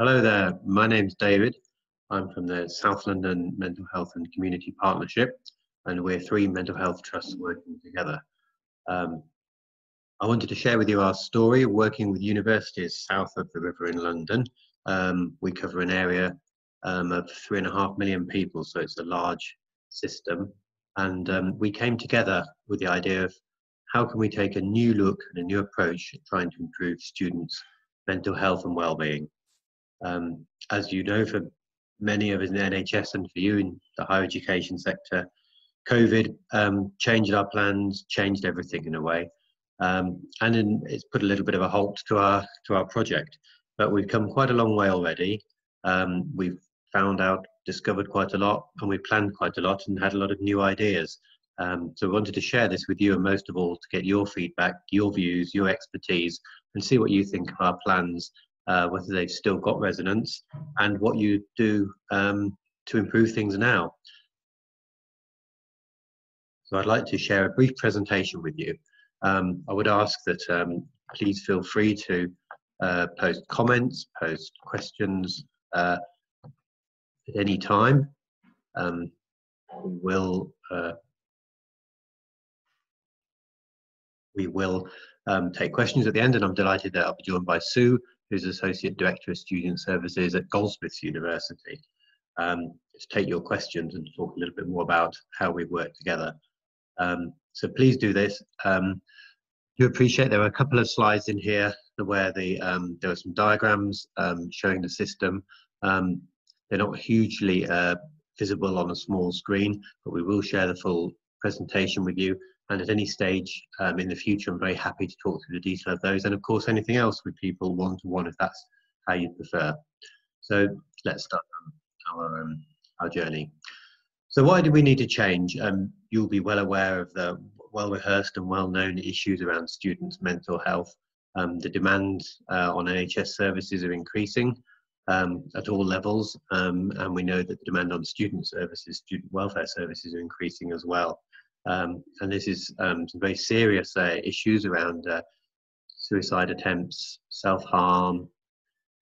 Hello there, my name's David. I'm from the South London Mental Health and Community Partnership, and we're three mental health trusts working together. Um, I wanted to share with you our story working with universities south of the river in London. Um, we cover an area um, of three and a half million people, so it's a large system. And um, we came together with the idea of how can we take a new look and a new approach at trying to improve students' mental health and well-being. Um, as you know, for many of us in the NHS and for you in the higher education sector, COVID um, changed our plans, changed everything in a way, um, and in, it's put a little bit of a halt to our to our project. But we've come quite a long way already. Um, we've found out, discovered quite a lot, and we planned quite a lot and had a lot of new ideas. Um, so we wanted to share this with you, and most of all, to get your feedback, your views, your expertise, and see what you think of our plans uh, whether they've still got resonance, and what you do um, to improve things now. So I'd like to share a brief presentation with you. Um, I would ask that um, please feel free to uh, post comments, post questions uh, at any time. Um, we will uh, we will um, take questions at the end, and I'm delighted that I'll be joined by Sue, who's Associate Director of Student Services at Goldsmiths University, um, to take your questions and talk a little bit more about how we work together. Um, so please do this. Um, do appreciate there are a couple of slides in here where the um, there are some diagrams um, showing the system. Um, they're not hugely uh, visible on a small screen, but we will share the full presentation with you and at any stage um, in the future, I'm very happy to talk through the detail of those. And of course, anything else with people one to one, if that's how you prefer. So let's start our, um, our journey. So why do we need to change? Um, you'll be well aware of the well rehearsed and well known issues around students' mental health. Um, the demand uh, on NHS services are increasing um, at all levels, um, and we know that the demand on student services, student welfare services, are increasing as well. Um, and this is um, some very serious uh, issues around uh, suicide attempts, self-harm,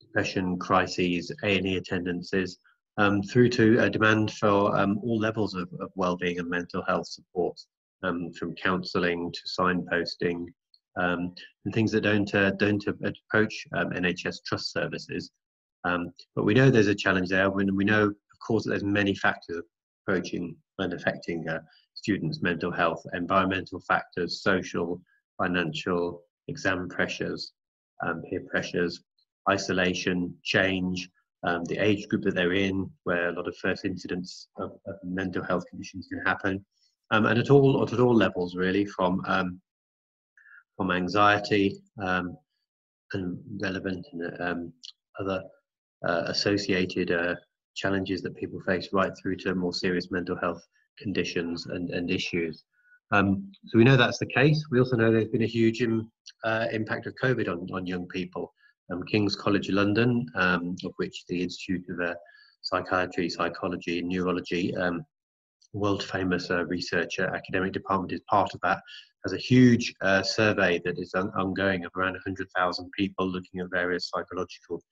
depression crises, A&E attendances, um, through to a demand for um, all levels of, of well-being and mental health support, um, from counselling to signposting, um, and things that don't uh, don't approach NHS trust services. but we know there's a challenge there, and we know, of course, that there's many factors approaching and affecting uh, students' mental health, environmental factors, social, financial, exam pressures, um, peer pressures, isolation, change, um, the age group that they're in, where a lot of first incidents of, of mental health conditions can happen, um, and at all at all levels really, from um, from anxiety um, and relevant and um, other uh, associated uh, challenges that people face, right through to more serious mental health conditions and, and issues. Um, so we know that's the case. We also know there's been a huge Im, uh, impact of COVID on, on young people. Um, King's College London, um, of which the Institute of uh, Psychiatry, Psychology and Neurology, um, world famous uh, researcher academic department is part of that, has a huge uh, survey that is on ongoing of around 100,000 people looking at various psychological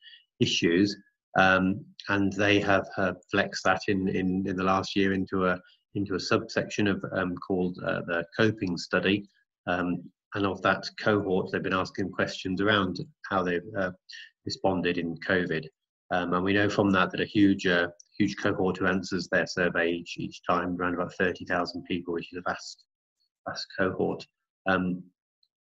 issues. Um, and they have, have flexed that in, in, in the last year into a into a subsection of um, called uh, the coping study. Um, and of that cohort, they've been asking questions around how they've uh, responded in COVID. Um, and we know from that that a huge, uh, huge cohort who answers their survey each, each time, around about 30,000 people, which is a vast, vast cohort. Um,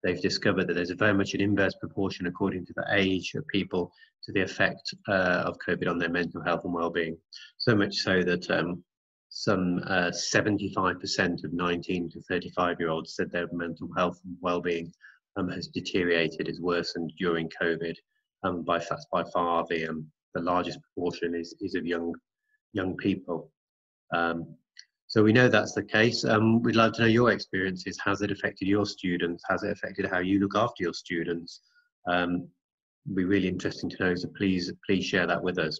they've discovered that there's a very much an inverse proportion according to the age of people to the effect uh, of COVID on their mental health and well-being. So much so that some 75% uh, of 19 to 35 year olds said their mental health and well-being um, has deteriorated, is worsened during COVID. Um, by, that's by far, the, um, the largest proportion is, is of young, young people. Um, so we know that's the case. Um, we'd love to know your experiences. Has it affected your students? Has it affected how you look after your students? Um, be really interesting to know. So please, please share that with us.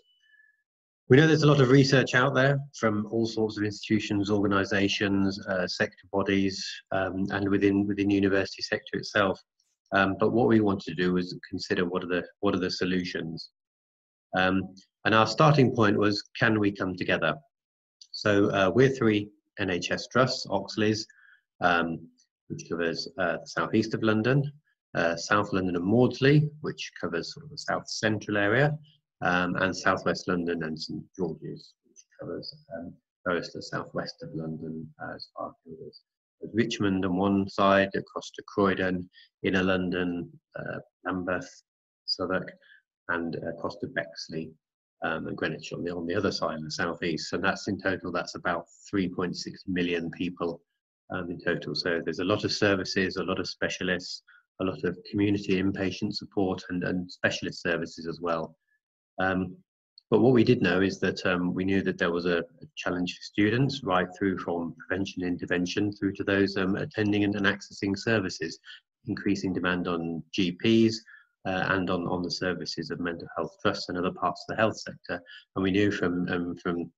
We know there's a lot of research out there from all sorts of institutions, organisations, uh, sector bodies, um, and within within the university sector itself. Um, but what we wanted to do was consider what are the what are the solutions. Um, and our starting point was, can we come together? So uh, we're three NHS trusts, Oxleas, um, which covers uh, the southeast of London, uh, South London and Maudsley, which covers sort of the south central area, um, and southwest London and St George's, which covers um, most of the southwest of London as far as Richmond on one side, across to Croydon, inner London, uh, Lambeth, Southwark, and across to Bexley um, and Greenwich on the, on the other side in the southeast. And that's in total, that's about 3.6 million people um, in total. So there's a lot of services, a lot of specialists, a lot of community inpatient support and, and specialist services as well. Um, but what we did know is that um, we knew that there was a, challenge for students right through from prevention intervention through to those um, attending and, and, accessing services, increasing demand on GPs uh, and on, on the services of mental health trusts and other parts of the health sector. And we knew from, um, from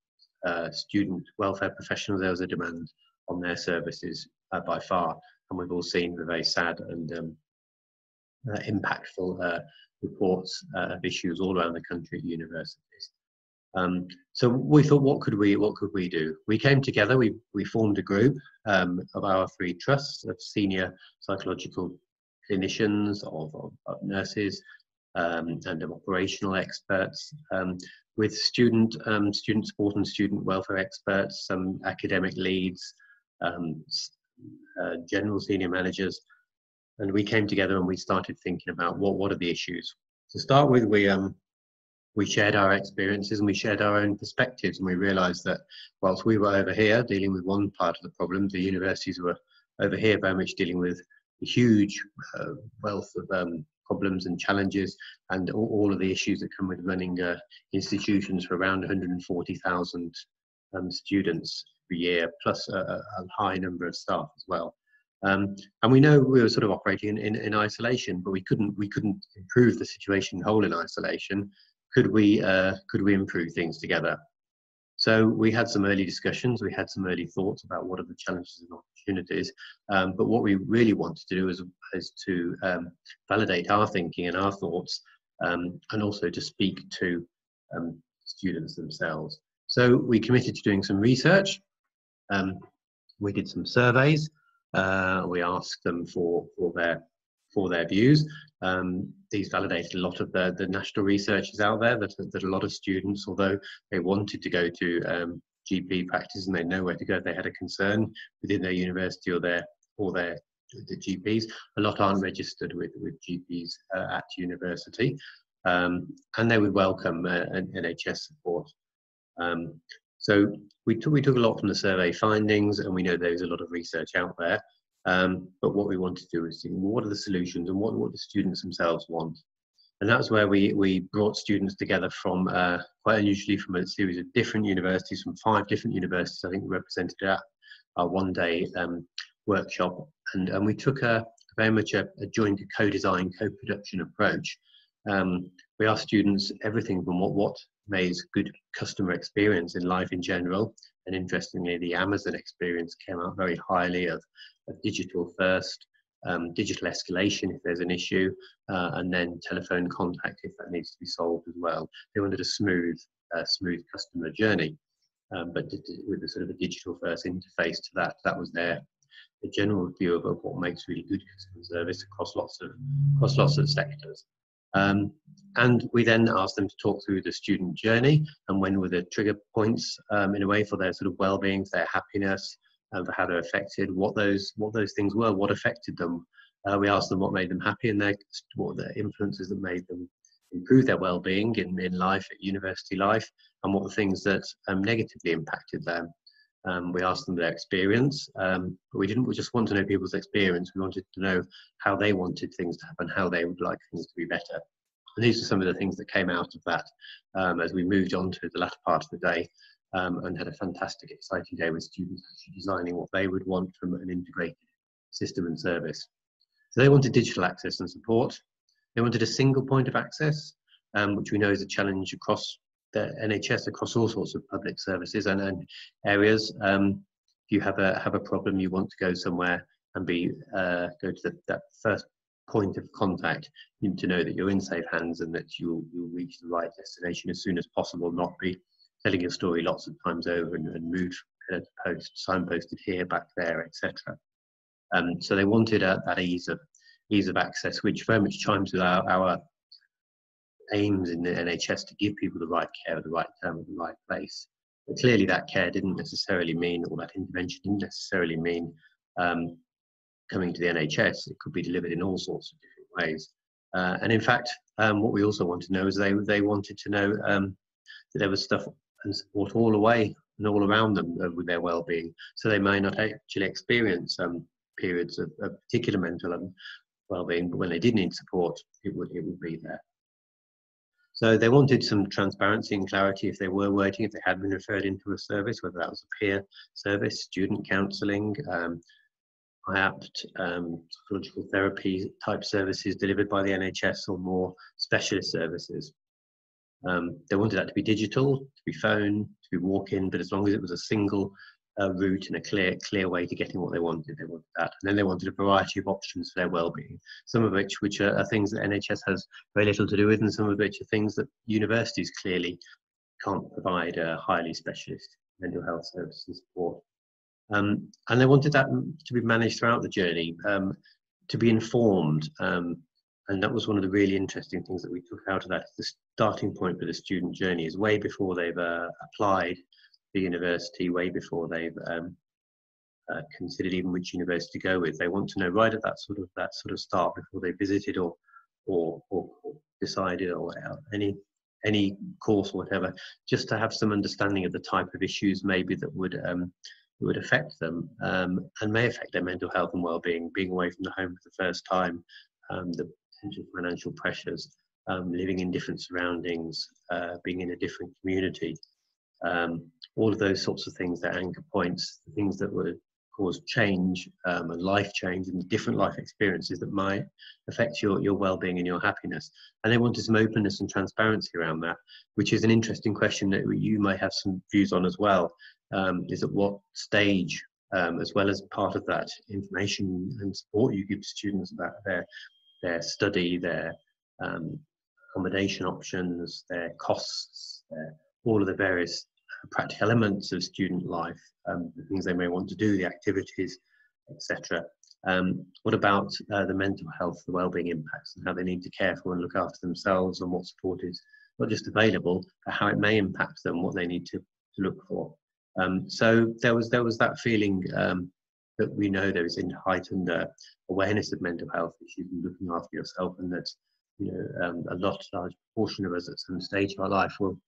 uh, student welfare professionals there was a demand on their services uh, by far. And we've all seen the very sad and um, impactful uh, reports uh, of issues all around the country at universities. Um, so we thought, what could we, what could we do? We came together. We we formed a group um, of our three trusts of senior psychological clinicians, of, of, of nurses, um, and of operational experts, um, with student um, student support and student welfare experts, some academic leads, um, uh, general senior managers, and we came together and we started thinking about what what are the issues. To start with, we um we shared our experiences and we shared our own perspectives, and we realised that whilst we were over here dealing with one part of the problem, the universities were over here very much dealing with a huge uh, wealth of um, problems and challenges and all, all, of the issues that come with running uh, institutions for around 140,000 um, students per year, plus a, a, high number of staff as well. Um, and we know we were sort of operating in, in, in, isolation, but we couldn't we couldn't improve the situation whole in isolation. Could we uh, could we improve things together? So we had some early discussions. We had some early thoughts about what are the challenges and opportunities. Um, but what we really wanted to do is, is to um, validate our thinking and our thoughts, um, and also to speak to um, students themselves. So we committed to doing some research. Um, we did some surveys. Uh, we asked them for, for their for their views. Um, these validated a lot of the, the national research out there that, that a lot of students, although they wanted to go to um, GP practice and they know where to go if they had a concern within their university or their or their the GPs, a lot aren't registered with, with GPs uh, at university. Um, and they would welcome uh, an NHS support. Um, so we took, we took a lot from the survey findings, and we know there's a lot of research out there. Um, but what we want to do is see what are the solutions and what, what the students themselves want. And that's where we, we brought students together from uh, quite unusually from a series of different universities, from five different universities, I think represented at our one day um, workshop. And, and we took a very much a, a joint co-design, co-production approach. Um, we asked students everything from what, what makes good customer experience in life in general. And interestingly, the Amazon experience came out very highly of, of digital first, um, digital escalation if there's an issue, uh, and then telephone contact if that needs to be solved as well. They wanted a smooth, uh, smooth customer journey, um, but with a sort of a digital first interface to that. That was their the general view of what makes really good customer service across lots of across lots of sectors. Um, and we then asked them to talk through the student journey and when were the trigger points um, in a way for their sort of well-being, their happiness, and for how they're affected, what those what those things were, what affected them. Uh, we asked them what made them happy and their, what the influences that made them improve their well-being in, in life, at university life, and what the things that um, negatively impacted them. Um, we asked them their experience, um, but we didn't we just want to know people's experience. We wanted to know how they wanted things to happen, how they would like things to be better. And these are some of the things that came out of that um, as we moved on to the latter part of the day um, and had a fantastic, exciting day with students actually designing what they would want from an integrated system and service. So they wanted digital access and support. They wanted a single point of access, um, which we know is a challenge across the NHS, across all sorts of public services and, and areas. Um, if you have a have a problem, you want to go somewhere and be uh, go to the, that first point of contact to know that you're in safe hands and that you'll, you'll reach the right destination as soon as possible, not be telling your story lots of times over and, and moved post, signposted here, back there, etc. Um, so they wanted that ease of ease of access, which very much chimes with our, our aims in the NHS to give people the right care at the right time at the right place. But clearly, that care didn't necessarily mean, or that intervention didn't necessarily mean um, coming to the NHS. It could be delivered in all sorts of different ways. Uh, and in fact, um, what we also want to know is they they wanted to know um, that there was stuff and support all away and all around them uh, with their well-being, so they may not actually experience um, periods of, of particular mental um, well-being, but when they did need support, it would it would be there. So they wanted some transparency and clarity if they were waiting, if they had been referred into a service, whether that was a peer service, student counselling, um, IAPT, um, psychological therapy type services delivered by the NHS or more specialist services. Um, they wanted that to be digital, to be phone, to be walk-in, but as long as it was a single uh, route and a clear clear way to getting what they wanted. They wanted that, and then they wanted a variety of options for their well-being. Some of which which are, are things that NHS has very little to do with, and some of which are things that universities clearly can't provide a highly specialist mental health services and support. Um, and they wanted that to be managed throughout the journey, um, to be informed. Um, and that was one of the really interesting things that we took out of that. The starting point for the student journey is way before they've uh, applied the university way before they've um, uh, considered even which university to go with. They want to know right at that sort of that sort of start before they visited or or, or, decided or any any course or whatever, just to have some understanding of the type of issues maybe that would um, would affect them um, and may affect their mental health and well-being. Being away from the home for the first time, um, the potential financial pressures, um, living in different surroundings, uh, being in a different community, um, all of those sorts of things, their anchor points, the things that would cause change um, and life change and different life experiences that might affect your, your well-being and your happiness. And they wanted some openness and transparency around that, which is an interesting question that you may have some views on as well. Um, is at what stage, um, as well as part of that information and support you give to students about their their study, their um, accommodation options, their costs, their all of the various practical elements of student life, um, the things they may want to do, the activities, etc. Um, what about uh, the mental health, the well-being impacts, and how they need to care for and look after themselves, and what support is not just available, but how it may impact them, what they need to, to look for. Um, so there was there was that feeling um, that we know there is a heightened uh, awareness of mental health issues and looking after yourself, and that you know um, a lot large portion of us at some stage of our life will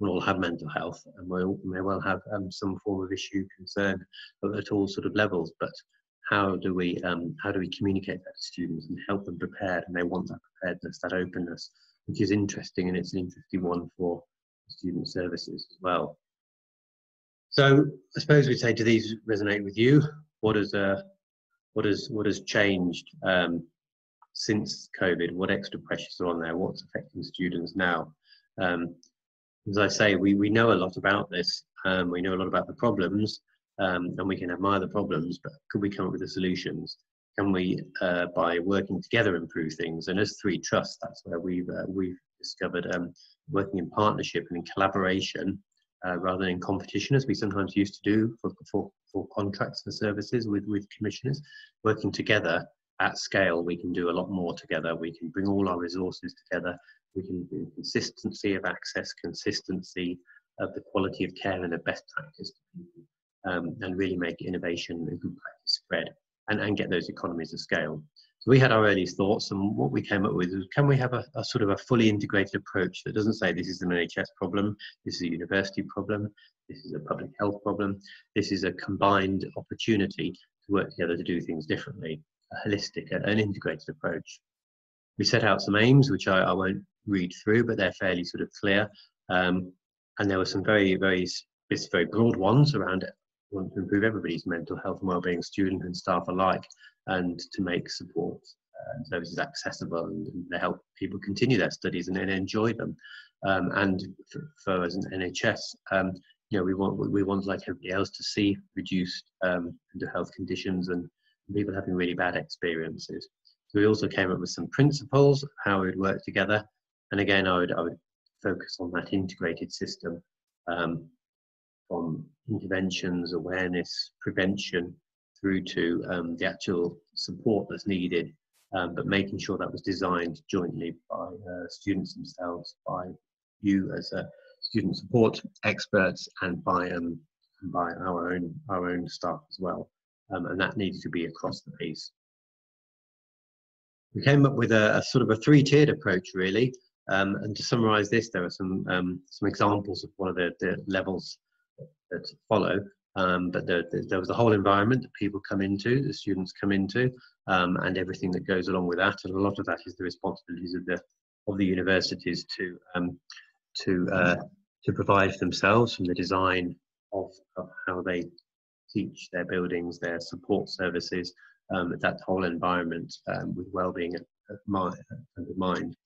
will all have mental health and we may well have um, some form of issue concern at all sort of levels. But how do we um, how do we communicate that to students and help them prepared and they want that preparedness that openness which is interesting and it's an interesting one for student services as well? So i suppose we say do these resonate with you? What has uh, what has what has changed um, since covid? What extra pressures are on there? What's affecting students now? Um, as I say, we, we know a lot about this. Um, we know a lot about the problems, um, and we can admire the problems, but could we come up with the solutions? Can we, uh, by working together, improve things? And as Three Trust, that's where we've uh, we've discovered um, working in partnership and in collaboration uh, rather than in competition, as we sometimes used to do for, for, for contracts and services with, with commissioners. Working together at scale, we can do a lot more together. We can bring all our resources together we can do consistency of access, consistency of the quality of care and the best practice to people, um, and really make innovation and good practice spread and, and get those economies of scale. So we had our earliest thoughts, and what we came up with was can we have a, a, sort of a fully integrated approach that doesn't say this is an NHS problem, this is a university problem, this is a public health problem, this is a combined opportunity to work together to do things differently, a holistic, and an integrated approach. We set out some aims, which I, I won't read through, but they're fairly sort of clear. Um, and there were some very, very, very broad ones around it. Want to improve everybody's mental health and well-being, student and staff alike, and to make support uh, services accessible and, and, to help people continue their studies and, and enjoy them. Um, and for, for, as an NHS, um, you know, we want we want like everybody else to see reduced um, mental health conditions and people having really bad experiences. So we also came up with some principles how we would work together. And again, I would, I would focus on that integrated system um, from interventions, awareness, prevention, through to um, the actual support that's needed, um, but making sure that was designed jointly by uh, students themselves, by you as a student support experts, and by um, by our own our own staff as well, um, and that needed to be across the piece. We came up with a, a sort of a three-tiered approach, really. Um, and to summarise this, there are some um, some examples of one of the, the levels that follow. Um, but there, there, was the whole environment that people come into, the students come into, um, and everything that goes along with that. And a lot of that is the responsibilities of the of the universities to um, to uh, to provide for themselves from the design of, of how they teach their buildings, their support services, um, that whole environment um, with well-being mind.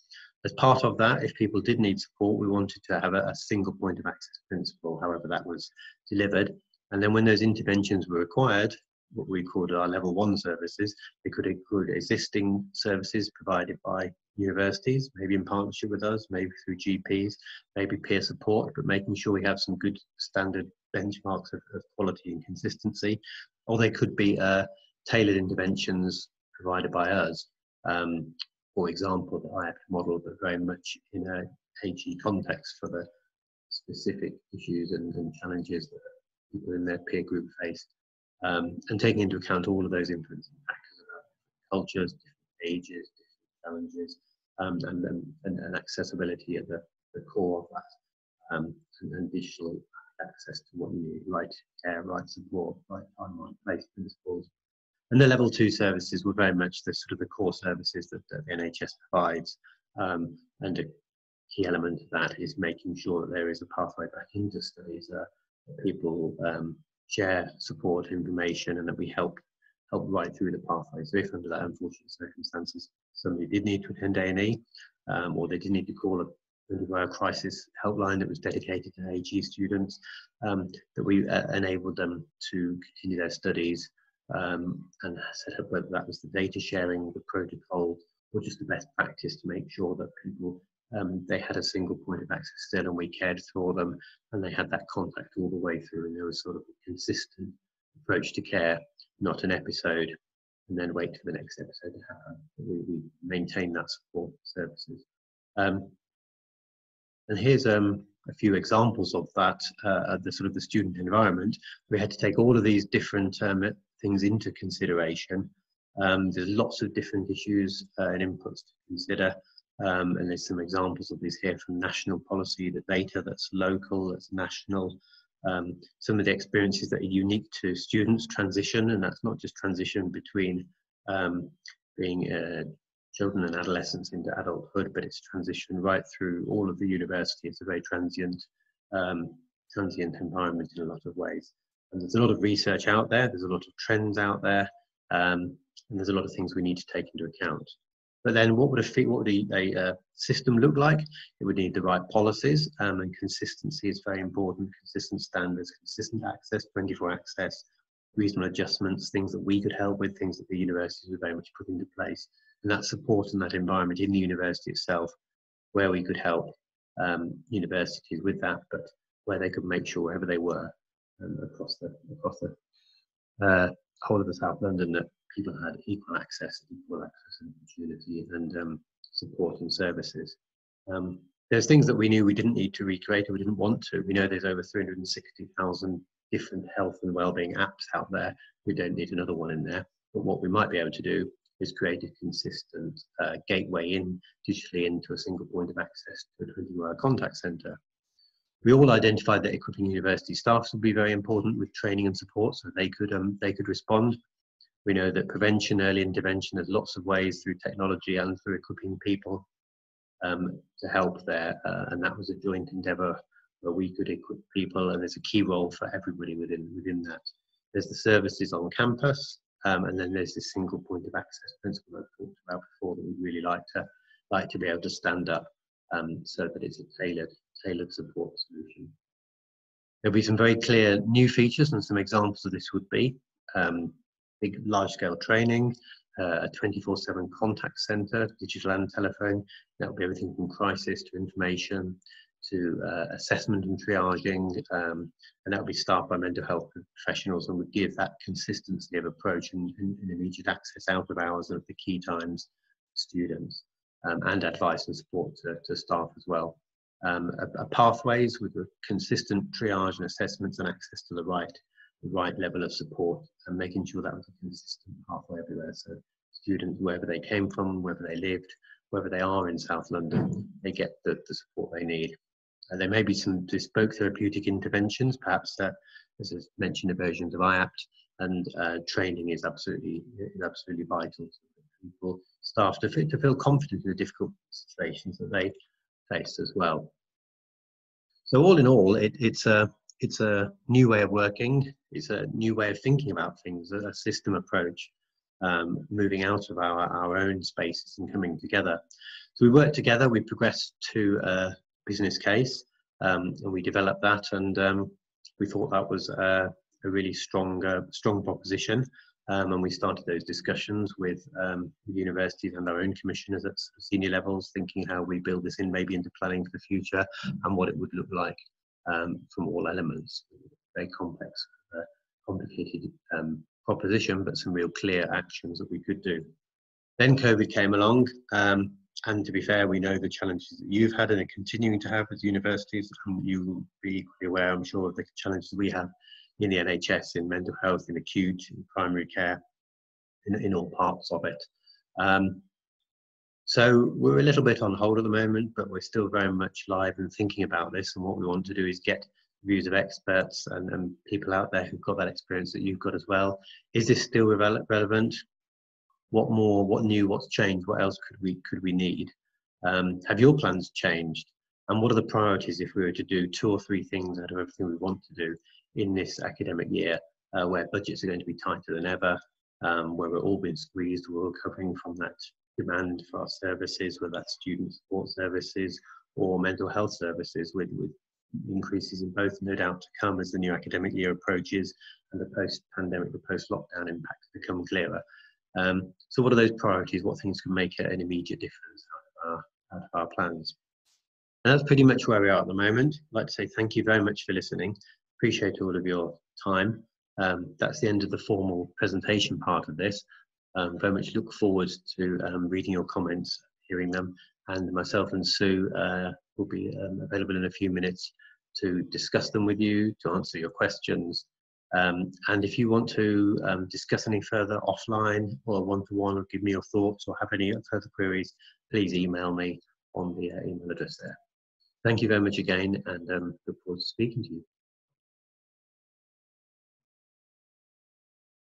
As part of that, if people did need support, we wanted to have a, a single point of access principle, however that was delivered. And then when those interventions were required, what we called our level one services, they could include existing services provided by universities, maybe in partnership with us, maybe through GPs, maybe peer support, but making sure we have some good standard benchmarks of, of quality and consistency. Or they could be uh, tailored interventions provided by us. Um, for example, the IAP model, but very much in a HE context for the specific issues and, and challenges that people in their peer group face, um, and taking into account all of those influencing factors cultures, different ages, different challenges, um, and, and, and, accessibility at the, the core of that, um, and, and, digital access to what you need, right care, right support, right time, right place principles. And the level two services were very much the sort of the core services that, the NHS provides. Um, and a key element of that is making sure that there is a pathway back into studies, uh, that people um, share support information and that we help help right through the pathway. So if under that unfortunate circumstances somebody did need to attend A&E um, or they did need to call a 24-hour crisis helpline that was dedicated to HE students, um, that we uh, enabled them to continue their studies um, and set up whether that was the data sharing, the protocol, or just the best practice to make sure that people um, they had a single point of access still and we cared for them and they had that contact all the way through and there was sort of a consistent approach to care, not an episode and then wait for the next episode to happen. We, we maintain that support services. Um, and here's um, a few examples of that, uh, the sort of the student environment. We had to take all of these different um, things into consideration. Um, there's lots of different issues uh, and inputs to consider. Um, and there's some examples of these here from national policy, the data that's local, that's national, um, some of the experiences that are unique to students transition, and that's not just transition between um, being uh, children and adolescents into adulthood, but it's transition right through all of the university. It's a very transient, um, transient environment in a lot of ways. And there's a lot of research out there, there's a lot of trends out there, um, and there's a lot of things we need to take into account. But then what would a, what would a, a, uh, system look like? It would need the right policies um, and consistency is very important, consistent standards, consistent access, 24 access, reasonable adjustments, things that we could help with, things that the universities would very much put into place. And that support and that environment in the university itself, where we could help um, universities with that, but where they could make sure wherever they were across the across the uh, whole of the South London that people had equal access, equal access and opportunity and um, support and services. Um, there's things that we knew we didn't need to recreate or we didn't want to. We know there's over 360,000 different health and wellbeing apps out there. We don't need another one in there. But what we might be able to do is create a consistent uh, gateway in digitally into a single point of access to a 24-hour contact centre. We all identified that equipping university staffs would be very important with training and support, so they could um, they could respond we know that prevention, early intervention, there's lots of ways through technology and through equipping people um, to help there. Uh, and that was a joint endeavour where we could equip people, and there's a key role for everybody within within that. There's the services on campus, um, and then there's this single point of access principle I've talked about before that we'd really like to like to be able to stand up um, so that it's a tailored tailored support solution. There'll be some very clear new features, and some examples of this would be um, big large scale training, uh, a 24-7 contact centre, digital and telephone. That will be everything from crisis to information to uh, assessment and triaging, um, and that will be staffed by mental health professionals and would give that consistency of approach and, and, and immediate access out of hours and at the key times students, um, and advice and support to, to staff as well. Um, a, a pathways with consistent triage and assessments and access to the right the right level of support and making sure that was a consistent pathway everywhere. So students, wherever they came from, wherever they lived, wherever they are in South London, they get the, the support they need. Uh, there may be some bespoke therapeutic interventions, perhaps uh, as I mentioned in versions of IAPT, and uh, training is absolutely is absolutely vital to people, staff to to feel confident in the difficult situations that they face as well. So all in all, it, it's a it's a new way of working. It's a new way of thinking about things, a system approach, um, moving out of our, our own spaces and coming together. So we worked together, we progressed to a business case um, and we developed that and um, we thought that was a, a really strong, uh, strong proposition. Um, and we started those discussions with um, universities and our own commissioners at senior levels, thinking how we build this in maybe into planning for the future and what it would look like um, from all elements. Very complex, uh, complicated um, proposition, but some real clear actions that we could do. Then COVID came along, um, and to be fair, we know the challenges that you've had and are continuing to have as universities, and you will be equally aware, I'm sure, of the challenges we have in the NHS, in mental health, in acute, in primary care, in, in all parts of it. Um, so we're a little bit on hold at the moment, but we're still very much live and thinking about this. And what we want to do is get views of experts and, and people out there who've got that experience that you've got as well. Is this still relevant? What more? What new? What's changed? What else could we could we need? Um, have your plans changed? And what are the priorities if we were to do two or three things out of everything we want to do in this academic year, uh, where budgets are going to be tighter than ever, um, where we're all being squeezed, we're recovering from that demand for our services, whether that's student support services or mental health services, with, with increases in both no doubt to come as the new academic year approaches and the post-pandemic, the post-lockdown impacts become clearer. Um, so what are those priorities? What things can make an immediate difference out of our, out of our plans? And that's pretty much where we are at the moment. I'd like to say thank you very much for listening. Appreciate all of your time. Um, that's the end of the formal presentation part of this. Um, very much look forward to um, reading your comments, hearing them, and myself and Sue uh, will be um, available in a few minutes to discuss them with you, to answer your questions. Um, and if you want to um, discuss any further offline or one-to-one or give me your thoughts or have any further queries, please email me on the uh, email address there. Thank you very much again and look forward to speaking to you.